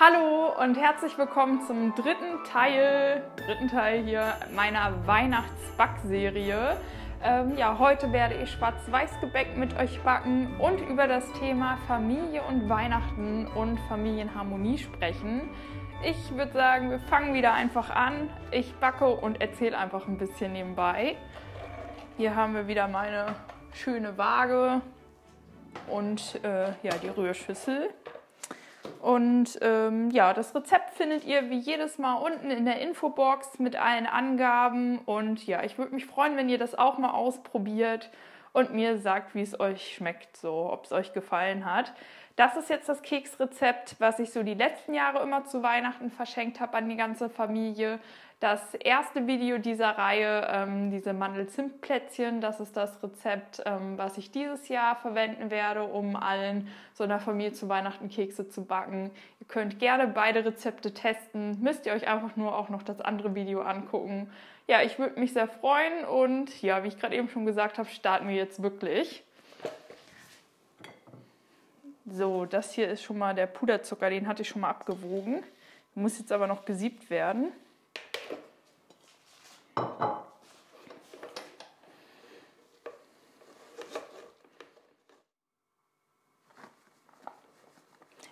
Hallo und herzlich willkommen zum dritten Teil, dritten Teil hier meiner Weihnachtsbackserie. Ähm, ja, heute werde ich Schwarz-Weiß-Gebäck mit euch backen und über das Thema Familie und Weihnachten und Familienharmonie sprechen. Ich würde sagen, wir fangen wieder einfach an. Ich backe und erzähle einfach ein bisschen nebenbei. Hier haben wir wieder meine schöne Waage und äh, ja, die Rührschüssel. Und ähm, ja, das Rezept findet ihr wie jedes Mal unten in der Infobox mit allen Angaben. Und ja, ich würde mich freuen, wenn ihr das auch mal ausprobiert und mir sagt, wie es euch schmeckt, so ob es euch gefallen hat. Das ist jetzt das Keksrezept, was ich so die letzten Jahre immer zu Weihnachten verschenkt habe an die ganze Familie. Das erste Video dieser Reihe, ähm, diese Mandel-Zimt-Plätzchen, das ist das Rezept, ähm, was ich dieses Jahr verwenden werde, um allen so einer Familie zu Weihnachten Kekse zu backen. Ihr könnt gerne beide Rezepte testen, müsst ihr euch einfach nur auch noch das andere Video angucken. Ja, ich würde mich sehr freuen und ja, wie ich gerade eben schon gesagt habe, starten wir jetzt wirklich. So, das hier ist schon mal der Puderzucker, den hatte ich schon mal abgewogen. Muss jetzt aber noch gesiebt werden.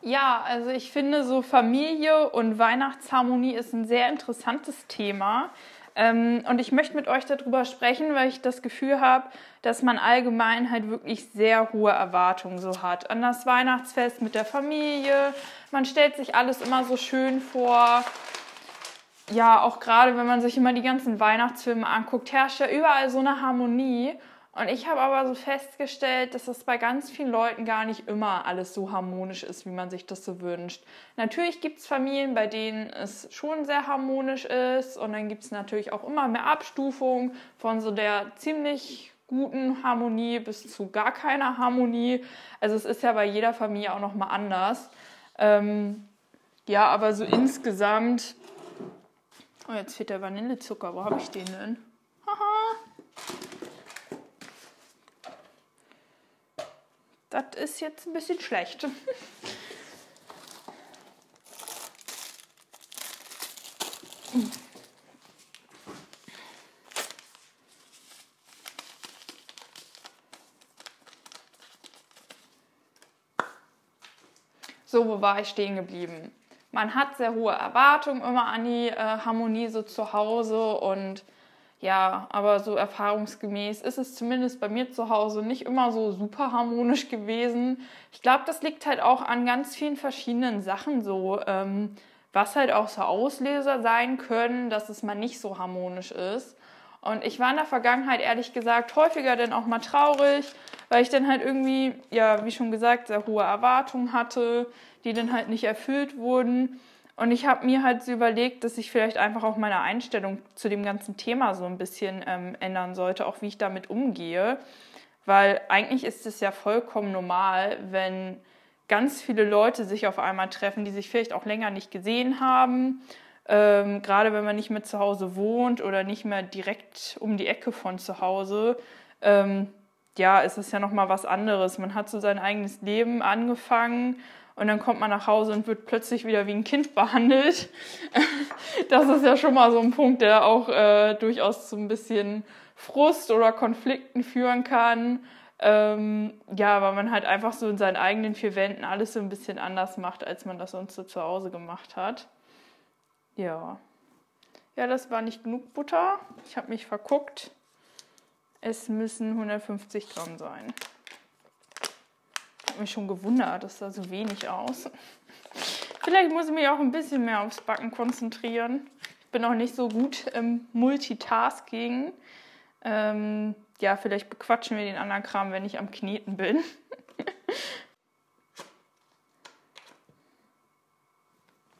Ja, also ich finde so Familie und Weihnachtsharmonie ist ein sehr interessantes Thema. Ähm, und ich möchte mit euch darüber sprechen, weil ich das Gefühl habe, dass man allgemein halt wirklich sehr hohe Erwartungen so hat. An das Weihnachtsfest mit der Familie. Man stellt sich alles immer so schön vor ja, auch gerade wenn man sich immer die ganzen Weihnachtsfilme anguckt, herrscht ja überall so eine Harmonie. Und ich habe aber so festgestellt, dass das bei ganz vielen Leuten gar nicht immer alles so harmonisch ist, wie man sich das so wünscht. Natürlich gibt es Familien, bei denen es schon sehr harmonisch ist. Und dann gibt es natürlich auch immer mehr Abstufungen von so der ziemlich guten Harmonie bis zu gar keiner Harmonie. Also es ist ja bei jeder Familie auch nochmal anders. Ähm, ja, aber so insgesamt Oh, jetzt fehlt der Vanillezucker. Wo habe ich den denn? Das ist jetzt ein bisschen schlecht. So, wo war ich stehen geblieben? man hat sehr hohe Erwartungen immer an die äh, Harmonie so zu Hause und ja, aber so erfahrungsgemäß ist es zumindest bei mir zu Hause nicht immer so super harmonisch gewesen. Ich glaube, das liegt halt auch an ganz vielen verschiedenen Sachen so, ähm, was halt auch so Auslöser sein können, dass es mal nicht so harmonisch ist. Und ich war in der Vergangenheit ehrlich gesagt häufiger dann auch mal traurig, weil ich dann halt irgendwie, ja, wie schon gesagt, sehr hohe Erwartungen hatte, die dann halt nicht erfüllt wurden. Und ich habe mir halt so überlegt, dass ich vielleicht einfach auch meine Einstellung zu dem ganzen Thema so ein bisschen ähm, ändern sollte, auch wie ich damit umgehe. Weil eigentlich ist es ja vollkommen normal, wenn ganz viele Leute sich auf einmal treffen, die sich vielleicht auch länger nicht gesehen haben ähm, gerade wenn man nicht mehr zu Hause wohnt oder nicht mehr direkt um die Ecke von zu Hause, ähm, ja, ist es ja nochmal was anderes. Man hat so sein eigenes Leben angefangen und dann kommt man nach Hause und wird plötzlich wieder wie ein Kind behandelt. das ist ja schon mal so ein Punkt, der auch äh, durchaus zu ein bisschen Frust oder Konflikten führen kann. Ähm, ja, weil man halt einfach so in seinen eigenen vier Wänden alles so ein bisschen anders macht, als man das sonst so zu Hause gemacht hat. Ja. Ja, das war nicht genug Butter. Ich habe mich verguckt. Es müssen 150 Gramm sein. Mich schon gewundert, das sah so wenig aus. Vielleicht muss ich mich auch ein bisschen mehr aufs Backen konzentrieren. Ich bin auch nicht so gut im Multitasking. Ähm, ja, vielleicht bequatschen wir den anderen Kram, wenn ich am Kneten bin.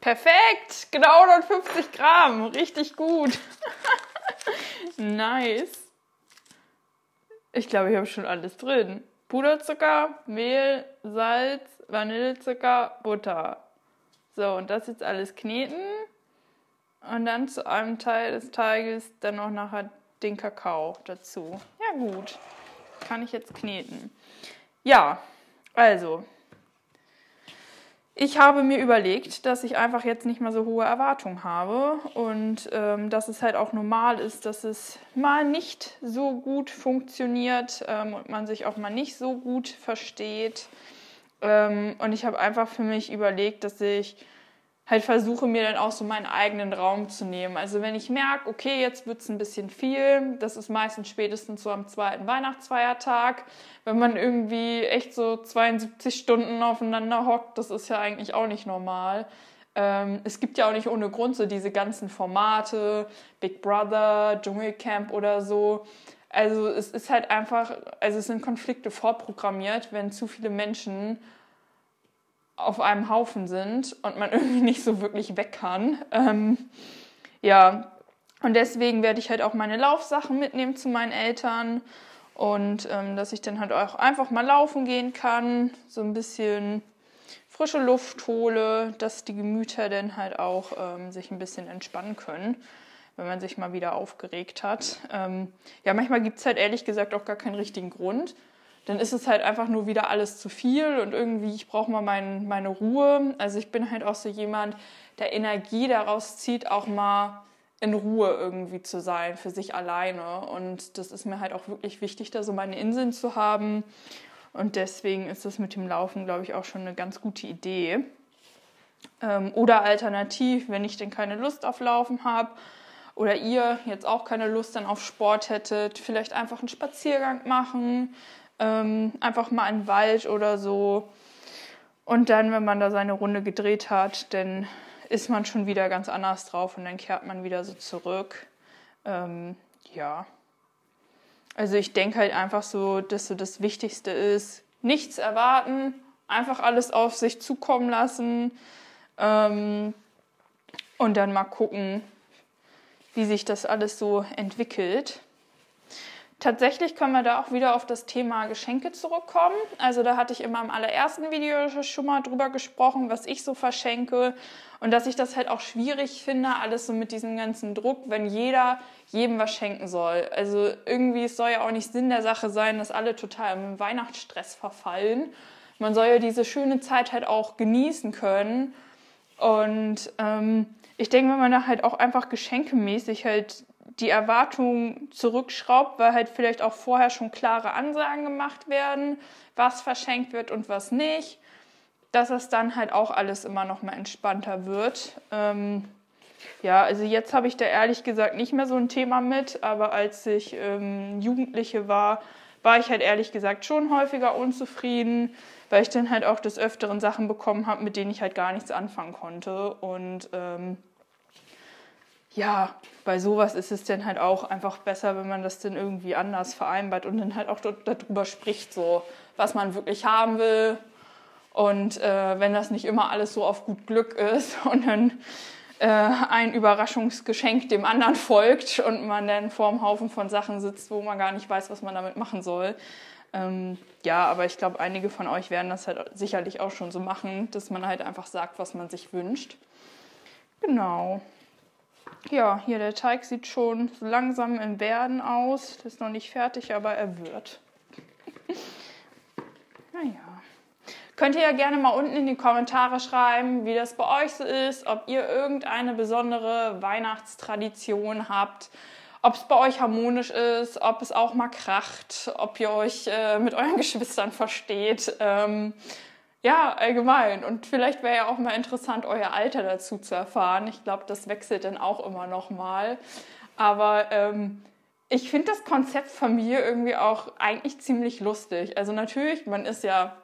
Perfekt, genau 150 Gramm, richtig gut. nice. Ich glaube, ich habe schon alles drin. Puderzucker, Mehl, Salz, Vanillezucker, Butter. So, und das jetzt alles kneten. Und dann zu einem Teil des Teiges dann noch nachher den Kakao dazu. Ja, gut. Kann ich jetzt kneten. Ja, also ich habe mir überlegt, dass ich einfach jetzt nicht mehr so hohe Erwartungen habe und ähm, dass es halt auch normal ist, dass es mal nicht so gut funktioniert ähm, und man sich auch mal nicht so gut versteht. Ähm, und ich habe einfach für mich überlegt, dass ich halt versuche, mir dann auch so meinen eigenen Raum zu nehmen. Also wenn ich merke, okay, jetzt wird es ein bisschen viel, das ist meistens spätestens so am zweiten Weihnachtsfeiertag, wenn man irgendwie echt so 72 Stunden aufeinander hockt, das ist ja eigentlich auch nicht normal. Ähm, es gibt ja auch nicht ohne Grund so diese ganzen Formate, Big Brother, Dschungelcamp oder so. Also es ist halt einfach, also es sind Konflikte vorprogrammiert, wenn zu viele Menschen auf einem Haufen sind und man irgendwie nicht so wirklich weg kann. Ähm, ja, und deswegen werde ich halt auch meine Laufsachen mitnehmen zu meinen Eltern und ähm, dass ich dann halt auch einfach mal laufen gehen kann, so ein bisschen frische Luft hole, dass die Gemüter dann halt auch ähm, sich ein bisschen entspannen können, wenn man sich mal wieder aufgeregt hat. Ähm, ja, manchmal gibt es halt ehrlich gesagt auch gar keinen richtigen Grund dann ist es halt einfach nur wieder alles zu viel und irgendwie, ich brauche mal mein, meine Ruhe. Also ich bin halt auch so jemand, der Energie daraus zieht, auch mal in Ruhe irgendwie zu sein, für sich alleine. Und das ist mir halt auch wirklich wichtig, da so meine Inseln zu haben. Und deswegen ist das mit dem Laufen, glaube ich, auch schon eine ganz gute Idee. Ähm, oder alternativ, wenn ich denn keine Lust auf Laufen habe oder ihr jetzt auch keine Lust dann auf Sport hättet, vielleicht einfach einen Spaziergang machen, ähm, einfach mal in den Wald oder so. Und dann, wenn man da seine Runde gedreht hat, dann ist man schon wieder ganz anders drauf und dann kehrt man wieder so zurück. Ähm, ja. Also ich denke halt einfach so, dass so das Wichtigste ist, nichts erwarten, einfach alles auf sich zukommen lassen ähm, und dann mal gucken, wie sich das alles so entwickelt. Tatsächlich können wir da auch wieder auf das Thema Geschenke zurückkommen. Also da hatte ich in meinem allerersten Video schon mal drüber gesprochen, was ich so verschenke und dass ich das halt auch schwierig finde, alles so mit diesem ganzen Druck, wenn jeder jedem was schenken soll. Also irgendwie es soll ja auch nicht Sinn der Sache sein, dass alle total im Weihnachtsstress verfallen. Man soll ja diese schöne Zeit halt auch genießen können. Und ähm, ich denke, wenn man da halt auch einfach geschenkemäßig halt die Erwartungen zurückschraubt, weil halt vielleicht auch vorher schon klare Ansagen gemacht werden, was verschenkt wird und was nicht, dass es dann halt auch alles immer noch mal entspannter wird. Ähm, ja, also jetzt habe ich da ehrlich gesagt nicht mehr so ein Thema mit, aber als ich ähm, Jugendliche war, war ich halt ehrlich gesagt schon häufiger unzufrieden, weil ich dann halt auch des Öfteren Sachen bekommen habe, mit denen ich halt gar nichts anfangen konnte. Und ähm, ja, bei sowas ist es dann halt auch einfach besser, wenn man das dann irgendwie anders vereinbart und dann halt auch darüber spricht, so was man wirklich haben will. Und äh, wenn das nicht immer alles so auf gut Glück ist und dann äh, ein Überraschungsgeschenk dem anderen folgt und man dann vor einem Haufen von Sachen sitzt, wo man gar nicht weiß, was man damit machen soll. Ähm, ja, aber ich glaube, einige von euch werden das halt sicherlich auch schon so machen, dass man halt einfach sagt, was man sich wünscht. Genau. Ja, hier der Teig sieht schon langsam im Werden aus. Das ist noch nicht fertig, aber er wird. naja. Könnt ihr ja gerne mal unten in die Kommentare schreiben, wie das bei euch so ist, ob ihr irgendeine besondere Weihnachtstradition habt, ob es bei euch harmonisch ist, ob es auch mal kracht, ob ihr euch äh, mit euren Geschwistern versteht. Ähm, ja, allgemein. Und vielleicht wäre ja auch mal interessant, euer Alter dazu zu erfahren. Ich glaube, das wechselt dann auch immer noch mal. Aber ähm, ich finde das Konzept Familie irgendwie auch eigentlich ziemlich lustig. Also natürlich, man ist ja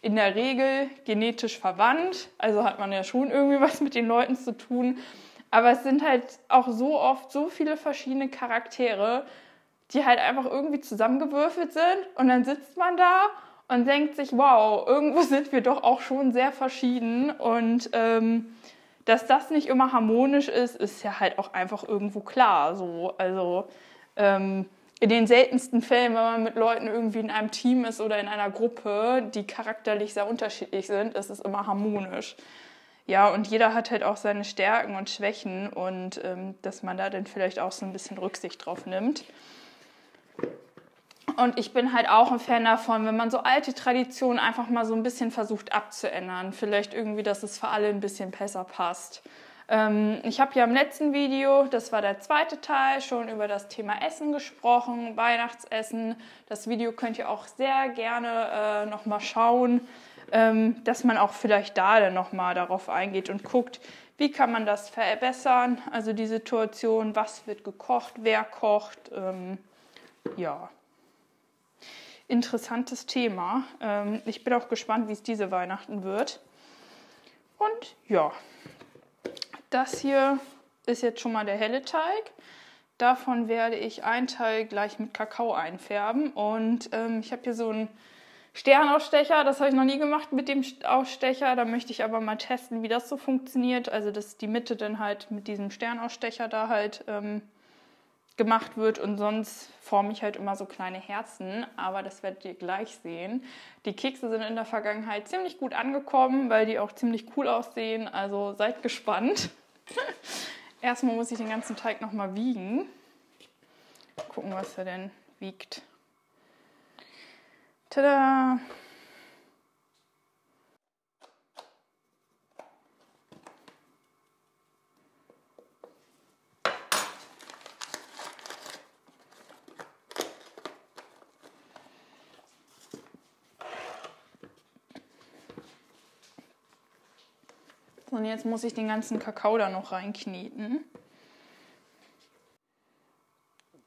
in der Regel genetisch verwandt, also hat man ja schon irgendwie was mit den Leuten zu tun. Aber es sind halt auch so oft so viele verschiedene Charaktere, die halt einfach irgendwie zusammengewürfelt sind und dann sitzt man da und denkt sich, wow, irgendwo sind wir doch auch schon sehr verschieden und ähm, dass das nicht immer harmonisch ist, ist ja halt auch einfach irgendwo klar. So, also ähm, in den seltensten Fällen, wenn man mit Leuten irgendwie in einem Team ist oder in einer Gruppe, die charakterlich sehr unterschiedlich sind, ist es immer harmonisch. Ja, und jeder hat halt auch seine Stärken und Schwächen und ähm, dass man da dann vielleicht auch so ein bisschen Rücksicht drauf nimmt. Und ich bin halt auch ein Fan davon, wenn man so alte Traditionen einfach mal so ein bisschen versucht abzuändern. Vielleicht irgendwie, dass es für alle ein bisschen besser passt. Ähm, ich habe ja im letzten Video, das war der zweite Teil, schon über das Thema Essen gesprochen, Weihnachtsessen. Das Video könnt ihr auch sehr gerne äh, nochmal schauen, ähm, dass man auch vielleicht da dann nochmal darauf eingeht und guckt, wie kann man das verbessern, also die Situation, was wird gekocht, wer kocht, ähm, ja. Interessantes Thema. Ähm, ich bin auch gespannt, wie es diese Weihnachten wird. Und ja, das hier ist jetzt schon mal der helle Teig. Davon werde ich einen Teil gleich mit Kakao einfärben. Und ähm, ich habe hier so einen Sternausstecher. Das habe ich noch nie gemacht mit dem Ausstecher. Da möchte ich aber mal testen, wie das so funktioniert. Also, dass die Mitte dann halt mit diesem Sternausstecher da halt ähm, gemacht wird. Und sonst forme ich halt immer so kleine Herzen. Aber das werdet ihr gleich sehen. Die Kekse sind in der Vergangenheit ziemlich gut angekommen, weil die auch ziemlich cool aussehen. Also seid gespannt. Erstmal muss ich den ganzen Teig nochmal wiegen. Gucken, was er denn wiegt. Tada! Und jetzt muss ich den ganzen Kakao da noch reinkneten.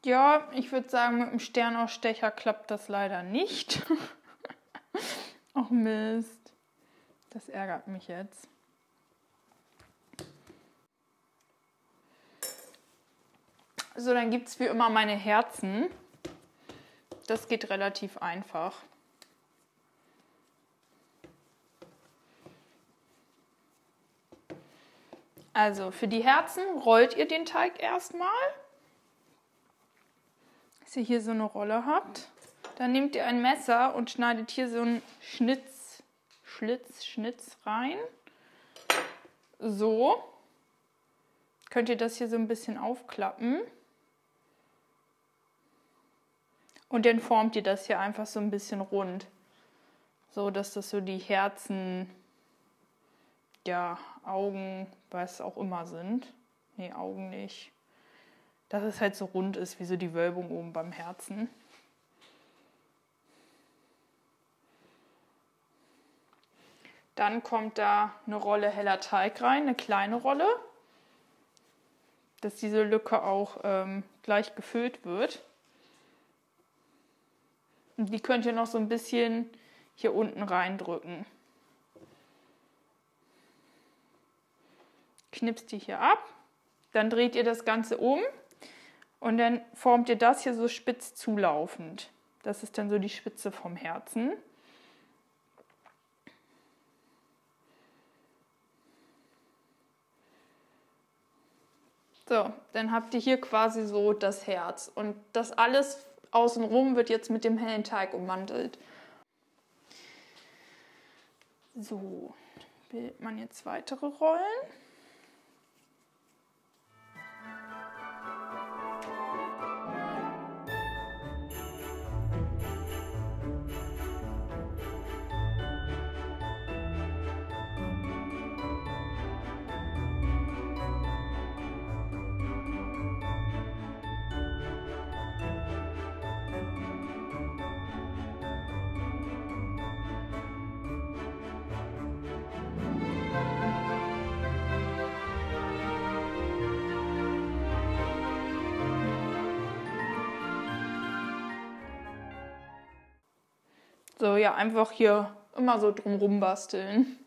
Ja, ich würde sagen, mit dem Sternausstecher klappt das leider nicht. Ach Mist. Das ärgert mich jetzt. So, dann gibt es wie immer meine Herzen. Das geht relativ einfach. Also für die Herzen rollt ihr den Teig erstmal, dass ihr hier so eine Rolle habt. Dann nehmt ihr ein Messer und schneidet hier so einen Schnitz, Schlitz, Schnitz rein. So. Könnt ihr das hier so ein bisschen aufklappen. Und dann formt ihr das hier einfach so ein bisschen rund. So, dass das so die Herzen ja, Augen, was auch immer sind. Nee, Augen nicht. Dass es halt so rund ist, wie so die Wölbung oben beim Herzen. Dann kommt da eine Rolle heller Teig rein, eine kleine Rolle, dass diese Lücke auch ähm, gleich gefüllt wird. Und die könnt ihr noch so ein bisschen hier unten reindrücken. Knipst die hier ab, dann dreht ihr das Ganze um und dann formt ihr das hier so spitz zulaufend. Das ist dann so die Spitze vom Herzen. So, dann habt ihr hier quasi so das Herz. Und das alles außenrum wird jetzt mit dem hellen Teig ummantelt. So, bildet man jetzt weitere Rollen. So, ja, einfach hier immer so drumrum basteln.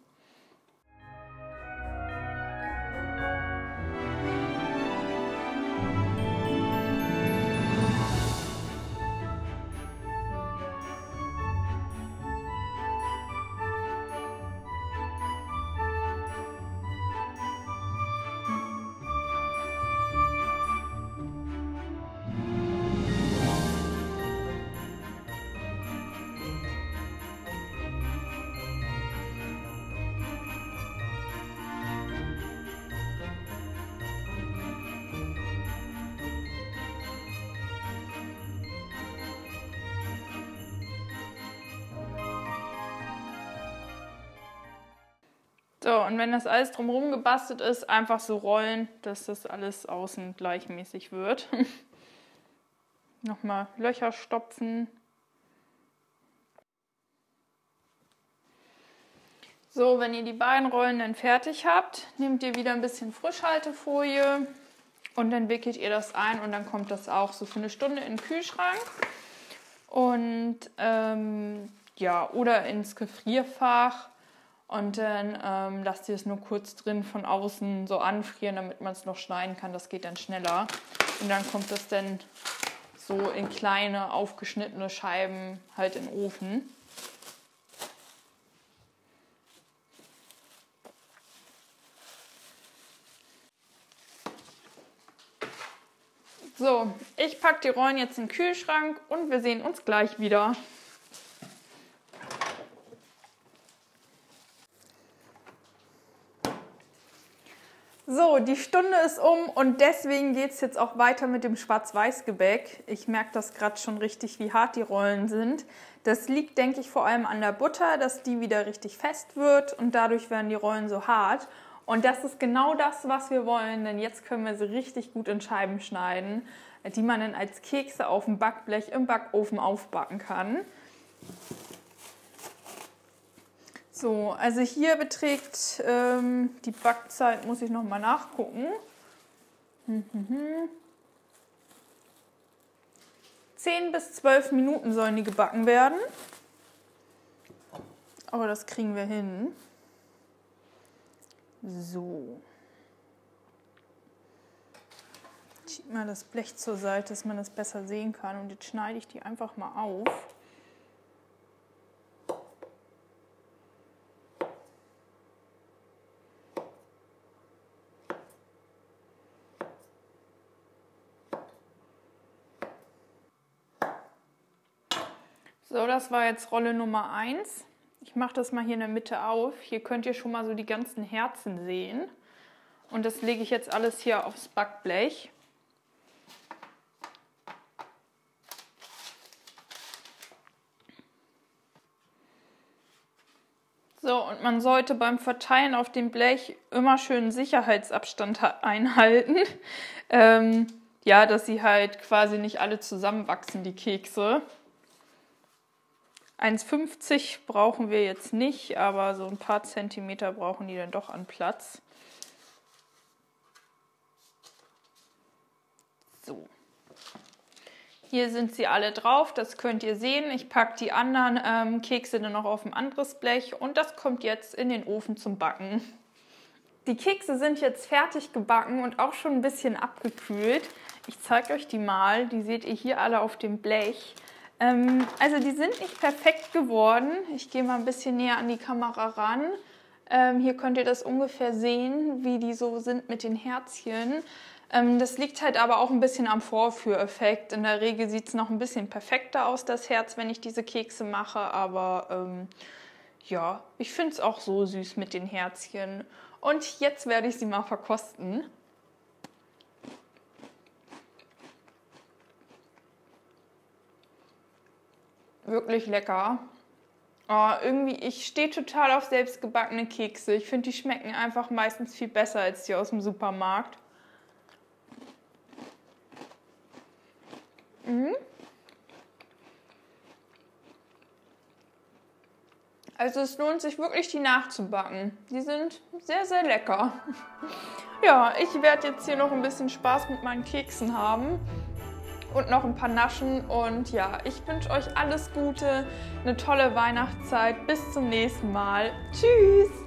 So, und wenn das alles drumherum gebastelt ist, einfach so rollen, dass das alles außen gleichmäßig wird. Nochmal Löcher stopfen. So, wenn ihr die beiden Rollen dann fertig habt, nehmt ihr wieder ein bisschen Frischhaltefolie und dann wickelt ihr das ein und dann kommt das auch so für eine Stunde in den Kühlschrank. Und ähm, ja, oder ins Gefrierfach und dann ähm, lasst ihr es nur kurz drin von außen so anfrieren, damit man es noch schneiden kann. Das geht dann schneller. Und dann kommt es dann so in kleine aufgeschnittene Scheiben halt in den Ofen. So, ich packe die Rollen jetzt in den Kühlschrank und wir sehen uns gleich wieder. So, die Stunde ist um und deswegen geht es jetzt auch weiter mit dem Schwarz-Weiß-Gebäck. Ich merke das gerade schon richtig, wie hart die Rollen sind. Das liegt, denke ich, vor allem an der Butter, dass die wieder richtig fest wird und dadurch werden die Rollen so hart. Und das ist genau das, was wir wollen, denn jetzt können wir sie richtig gut in Scheiben schneiden, die man dann als Kekse auf dem Backblech im Backofen aufbacken kann. So, also hier beträgt ähm, die Backzeit, muss ich nochmal nachgucken. Mhm. 10 bis 12 Minuten sollen die gebacken werden. Aber das kriegen wir hin. So. Ich schiebe mal das Blech zur Seite, dass man das besser sehen kann. Und jetzt schneide ich die einfach mal auf. Das war jetzt Rolle Nummer 1. Ich mache das mal hier in der Mitte auf. Hier könnt ihr schon mal so die ganzen Herzen sehen. Und das lege ich jetzt alles hier aufs Backblech. So, und man sollte beim Verteilen auf dem Blech immer schön Sicherheitsabstand einhalten. Ähm, ja, dass sie halt quasi nicht alle zusammenwachsen, die Kekse. 1,50 brauchen wir jetzt nicht, aber so ein paar Zentimeter brauchen die dann doch an Platz. So. Hier sind sie alle drauf, das könnt ihr sehen. Ich packe die anderen ähm, Kekse dann noch auf ein anderes Blech und das kommt jetzt in den Ofen zum Backen. Die Kekse sind jetzt fertig gebacken und auch schon ein bisschen abgekühlt. Ich zeige euch die mal, die seht ihr hier alle auf dem Blech. Ähm, also die sind nicht perfekt geworden. Ich gehe mal ein bisschen näher an die Kamera ran. Ähm, hier könnt ihr das ungefähr sehen, wie die so sind mit den Herzchen. Ähm, das liegt halt aber auch ein bisschen am Vorführeffekt. In der Regel sieht es noch ein bisschen perfekter aus, das Herz, wenn ich diese Kekse mache. Aber ähm, ja, ich finde es auch so süß mit den Herzchen. Und jetzt werde ich sie mal verkosten. Wirklich lecker. Oh, irgendwie, ich stehe total auf selbstgebackene Kekse. Ich finde, die schmecken einfach meistens viel besser als die aus dem Supermarkt. Mhm. Also es lohnt sich wirklich, die nachzubacken. Die sind sehr, sehr lecker. Ja, ich werde jetzt hier noch ein bisschen Spaß mit meinen Keksen haben und noch ein paar Naschen. Und ja, ich wünsche euch alles Gute, eine tolle Weihnachtszeit. Bis zum nächsten Mal. Tschüss!